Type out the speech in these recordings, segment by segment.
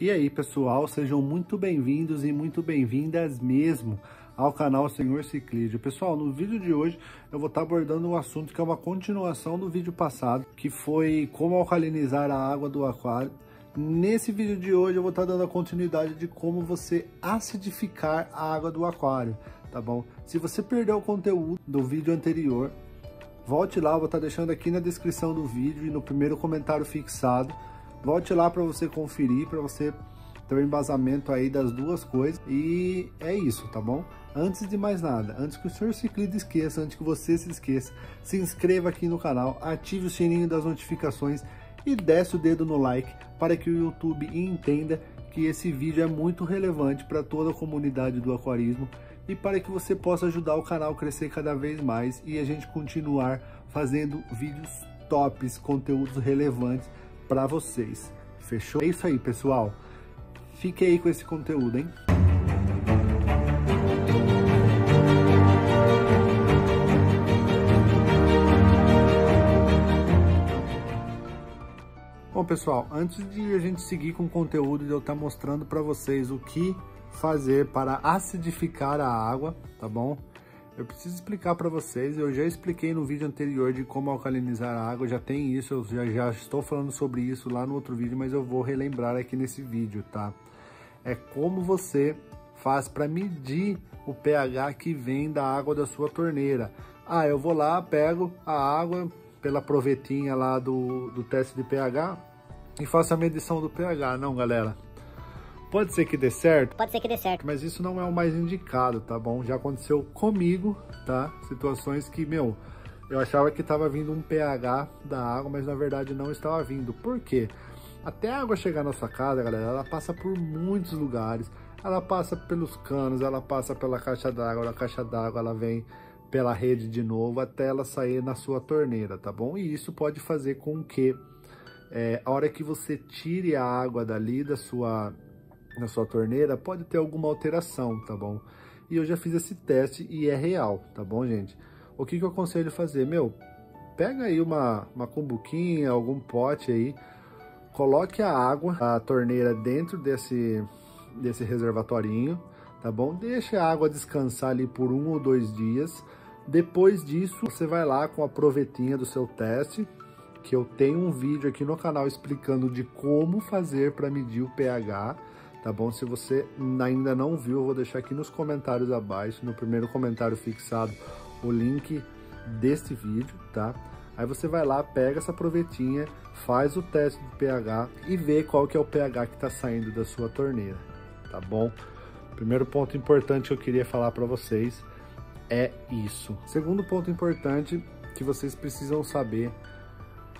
E aí pessoal, sejam muito bem-vindos e muito bem-vindas mesmo ao canal Senhor Ciclídeo. Pessoal, no vídeo de hoje eu vou estar abordando um assunto que é uma continuação do vídeo passado, que foi como alcalinizar a água do aquário. Nesse vídeo de hoje eu vou estar dando a continuidade de como você acidificar a água do aquário, tá bom? Se você perdeu o conteúdo do vídeo anterior, volte lá, eu vou estar deixando aqui na descrição do vídeo e no primeiro comentário fixado Volte lá para você conferir, para você ter um embasamento aí das duas coisas. E é isso, tá bom? Antes de mais nada, antes que o senhor ciclista esqueça, antes que você se esqueça, se inscreva aqui no canal, ative o sininho das notificações e desce o dedo no like para que o YouTube entenda que esse vídeo é muito relevante para toda a comunidade do aquarismo e para que você possa ajudar o canal a crescer cada vez mais e a gente continuar fazendo vídeos tops, conteúdos relevantes para vocês. Fechou? É isso aí, pessoal. Fique aí com esse conteúdo, hein? Bom, pessoal, antes de a gente seguir com o conteúdo de eu estar mostrando para vocês o que fazer para acidificar a água, tá bom? Eu preciso explicar para vocês, eu já expliquei no vídeo anterior de como alcalinizar a água, já tem isso, eu já, já estou falando sobre isso lá no outro vídeo, mas eu vou relembrar aqui nesse vídeo, tá? É como você faz para medir o pH que vem da água da sua torneira. Ah, eu vou lá, pego a água pela provetinha lá do, do teste de pH e faço a medição do pH. Não, galera, Pode ser que dê certo? Pode ser que dê certo. Mas isso não é o mais indicado, tá bom? Já aconteceu comigo, tá? Situações que, meu, eu achava que estava vindo um pH da água, mas na verdade não estava vindo. Por quê? Até a água chegar na sua casa, galera, ela passa por muitos lugares. Ela passa pelos canos, ela passa pela caixa d'água, da caixa d'água ela vem pela rede de novo até ela sair na sua torneira, tá bom? E isso pode fazer com que é, a hora que você tire a água dali da sua na sua torneira, pode ter alguma alteração, tá bom? E eu já fiz esse teste e é real, tá bom, gente? O que, que eu aconselho fazer? Meu, pega aí uma, uma cumbuquinha, algum pote aí, coloque a água, a torneira dentro desse, desse reservatorinho, tá bom? Deixe a água descansar ali por um ou dois dias. Depois disso, você vai lá com a provetinha do seu teste, que eu tenho um vídeo aqui no canal explicando de como fazer para medir o pH, tá bom? Se você ainda não viu, eu vou deixar aqui nos comentários abaixo, no primeiro comentário fixado, o link deste vídeo, tá? Aí você vai lá, pega essa provetinha, faz o teste de pH e vê qual que é o pH que está saindo da sua torneira, tá bom? Primeiro ponto importante que eu queria falar para vocês é isso. Segundo ponto importante que vocês precisam saber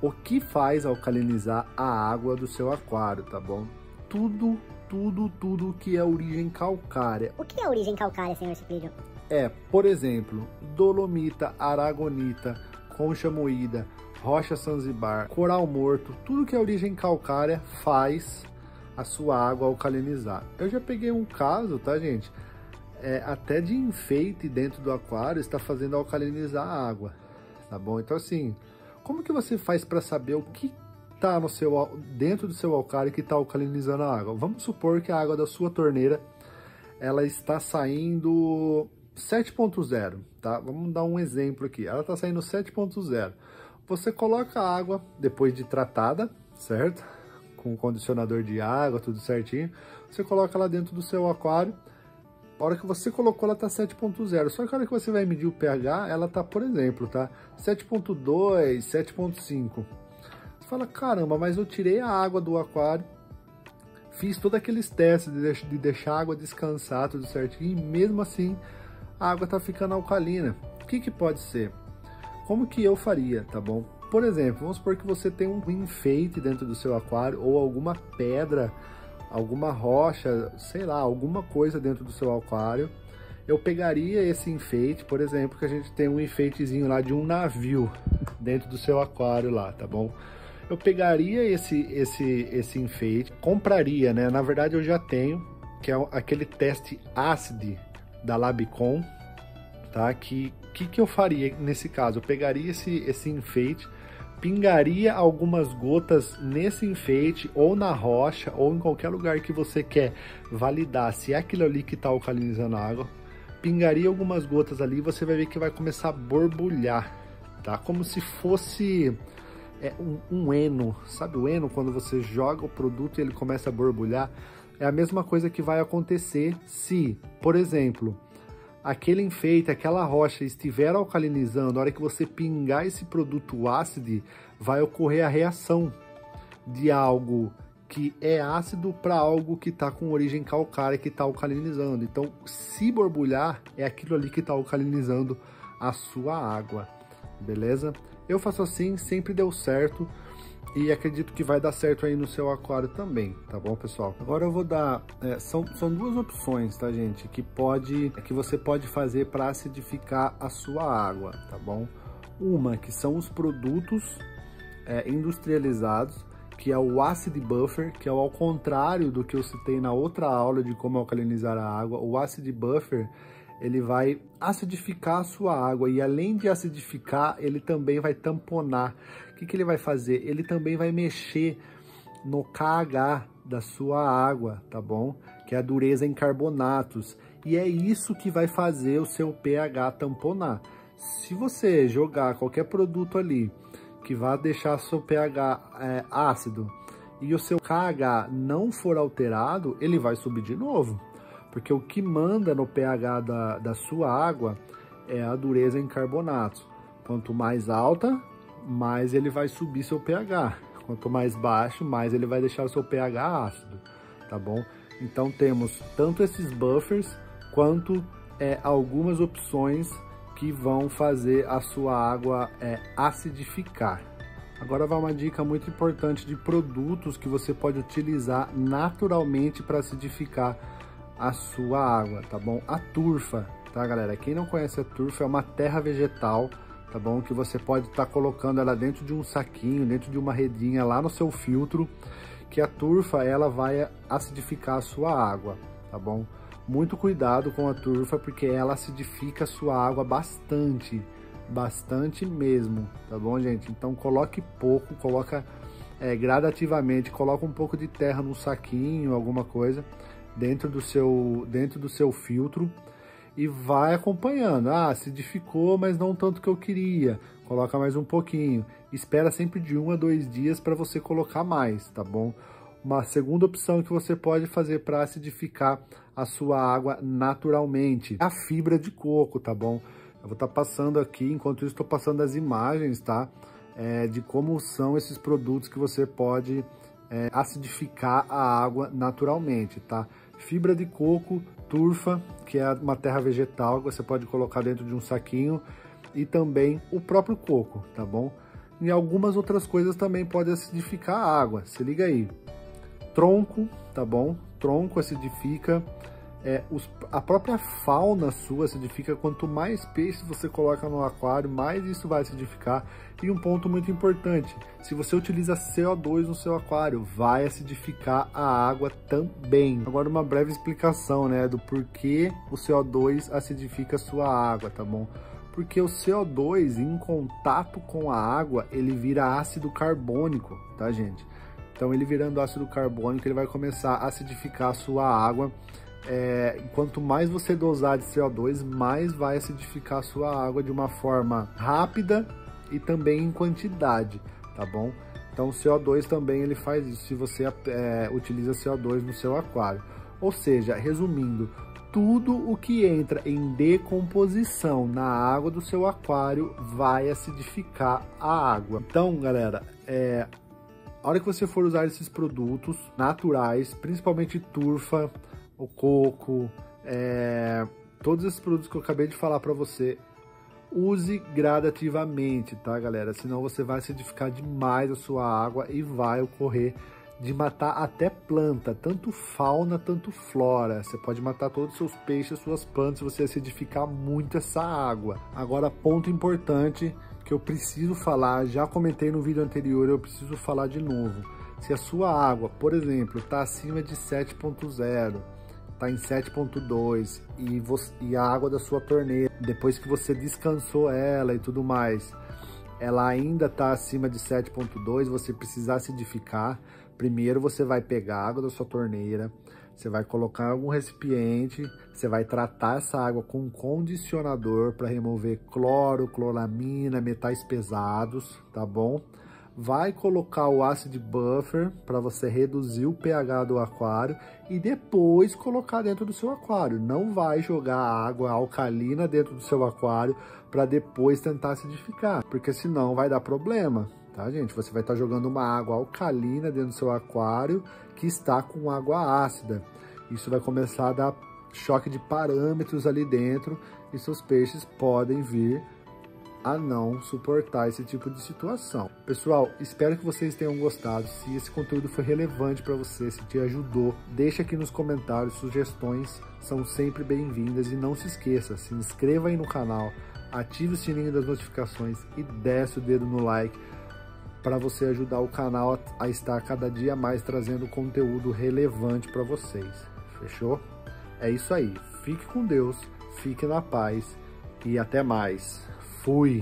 o que faz alcalinizar a água do seu aquário, tá bom? Tudo tudo, tudo que é origem calcária. O que é origem calcária, senhor Ciclídeo? É, por exemplo, dolomita, aragonita, concha moída, rocha sanzibar, coral morto, tudo que é origem calcária faz a sua água alcalinizar. Eu já peguei um caso, tá, gente? É, até de enfeite dentro do aquário está fazendo alcalinizar a água, tá bom? Então, assim, como que você faz para saber o que está no seu, dentro do seu alcário que está alcalinizando a água. Vamos supor que a água da sua torneira ela está saindo 7.0, tá? Vamos dar um exemplo aqui. Ela está saindo 7.0. Você coloca a água depois de tratada, certo? Com condicionador de água, tudo certinho. Você coloca ela dentro do seu aquário. A hora que você colocou, ela tá 7.0. Só que a hora que você vai medir o pH, ela tá, por exemplo, tá 7.2, 7.5 fala, caramba, mas eu tirei a água do aquário, fiz todos aqueles testes de deixar a água descansar tudo certinho, e mesmo assim a água tá ficando alcalina. O que que pode ser? Como que eu faria, tá bom? Por exemplo, vamos supor que você tem um enfeite dentro do seu aquário ou alguma pedra, alguma rocha, sei lá, alguma coisa dentro do seu aquário. Eu pegaria esse enfeite, por exemplo, que a gente tem um enfeitezinho lá de um navio dentro do seu aquário lá, tá bom? Eu pegaria esse, esse, esse enfeite, compraria, né? Na verdade eu já tenho, que é aquele teste ACID da Labicon, tá? Que que, que eu faria nesse caso? Eu pegaria esse, esse enfeite, pingaria algumas gotas nesse enfeite ou na rocha ou em qualquer lugar que você quer validar se é aquilo ali que está alcalinizando a água. Pingaria algumas gotas ali, você vai ver que vai começar a borbulhar, tá? Como se fosse é, um, um eno, sabe o eno quando você joga o produto e ele começa a borbulhar? É a mesma coisa que vai acontecer se, por exemplo, aquele enfeite, aquela rocha estiver alcalinizando, na hora que você pingar esse produto ácido, vai ocorrer a reação de algo que é ácido para algo que está com origem calcária, que está alcalinizando. Então, se borbulhar, é aquilo ali que está alcalinizando a sua água, beleza? Eu faço assim, sempre deu certo e acredito que vai dar certo aí no seu aquário também, tá bom, pessoal? Agora eu vou dar, é, são, são duas opções, tá, gente, que pode, que você pode fazer para acidificar a sua água, tá bom? Uma, que são os produtos é, industrializados, que é o Acid Buffer, que é ao contrário do que eu citei na outra aula de como alcalinizar a água. O Acid Buffer, ele vai acidificar a sua água e além de acidificar, ele também vai tamponar que, que ele vai fazer? Ele também vai mexer no KH da sua água, tá bom? Que é a dureza em carbonatos. E é isso que vai fazer o seu pH tamponar. Se você jogar qualquer produto ali que vai deixar seu pH é, ácido e o seu KH não for alterado, ele vai subir de novo. Porque o que manda no pH da, da sua água é a dureza em carbonatos. Quanto mais alta, mais ele vai subir seu pH. Quanto mais baixo, mais ele vai deixar o seu pH ácido, tá bom? Então temos tanto esses buffers quanto é, algumas opções que vão fazer a sua água é, acidificar. Agora vai uma dica muito importante de produtos que você pode utilizar naturalmente para acidificar a sua água, tá bom? A turfa, tá galera? Quem não conhece a turfa é uma terra vegetal tá bom? Que você pode estar tá colocando ela dentro de um saquinho, dentro de uma redinha lá no seu filtro, que a turfa ela vai acidificar a sua água, tá bom? Muito cuidado com a turfa porque ela acidifica a sua água bastante, bastante mesmo, tá bom, gente? Então coloque pouco, coloca é, gradativamente, coloca um pouco de terra no saquinho, alguma coisa dentro do seu dentro do seu filtro e vai acompanhando. Ah, acidificou, mas não tanto que eu queria. Coloca mais um pouquinho. Espera sempre de um a dois dias para você colocar mais, tá bom? Uma segunda opção que você pode fazer para acidificar a sua água naturalmente, a fibra de coco, tá bom? Eu vou estar tá passando aqui, enquanto isso estou passando as imagens, tá? É, de como são esses produtos que você pode é, acidificar a água naturalmente, tá? Fibra de coco, turfa, que é uma terra vegetal que você pode colocar dentro de um saquinho e também o próprio coco, tá bom? E algumas outras coisas também podem acidificar a água, se liga aí. Tronco, tá bom? Tronco acidifica, é, os, a própria fauna sua acidifica, quanto mais peixes você coloca no aquário, mais isso vai acidificar. E um ponto muito importante, se você utiliza CO2 no seu aquário, vai acidificar a água também. Agora uma breve explicação, né, do porquê o CO2 acidifica a sua água, tá bom? Porque o CO2 em contato com a água, ele vira ácido carbônico, tá gente? Então ele virando ácido carbônico, ele vai começar a acidificar a sua água é, quanto mais você dosar de CO2, mais vai acidificar a sua água de uma forma rápida e também em quantidade, tá bom? Então o CO2 também ele faz isso se você é, utiliza CO2 no seu aquário. Ou seja, resumindo, tudo o que entra em decomposição na água do seu aquário vai acidificar a água. Então, galera, é, a hora que você for usar esses produtos naturais, principalmente turfa, o coco, é, todos esses produtos que eu acabei de falar para você, use gradativamente, tá, galera? Senão você vai acidificar demais a sua água e vai ocorrer de matar até planta, tanto fauna, tanto flora. Você pode matar todos os seus peixes, suas plantas, se você acidificar muito essa água. Agora, ponto importante que eu preciso falar, já comentei no vídeo anterior, eu preciso falar de novo. Se a sua água, por exemplo, está acima de 7.0, está em 7.2 e, e a água da sua torneira, depois que você descansou ela e tudo mais, ela ainda está acima de 7.2, você precisar acidificar, primeiro você vai pegar a água da sua torneira, você vai colocar algum recipiente, você vai tratar essa água com um condicionador para remover cloro, cloramina, metais pesados, tá bom? Vai colocar o ácido buffer para você reduzir o pH do aquário e depois colocar dentro do seu aquário. Não vai jogar água alcalina dentro do seu aquário para depois tentar acidificar, porque senão vai dar problema, tá gente? Você vai estar tá jogando uma água alcalina dentro do seu aquário que está com água ácida. Isso vai começar a dar choque de parâmetros ali dentro e seus peixes podem vir a não suportar esse tipo de situação. Pessoal, espero que vocês tenham gostado. Se esse conteúdo foi relevante para você, se te ajudou, deixa aqui nos comentários, sugestões são sempre bem-vindas e não se esqueça, se inscreva aí no canal, ative o sininho das notificações e desce o dedo no like para você ajudar o canal a estar cada dia mais trazendo conteúdo relevante para vocês. Fechou? É isso aí. Fique com Deus, fique na paz e até mais. Fui.